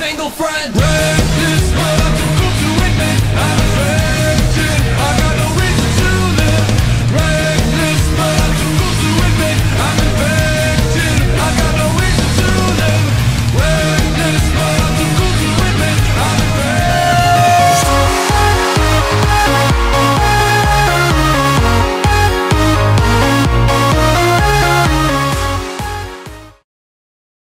single friend.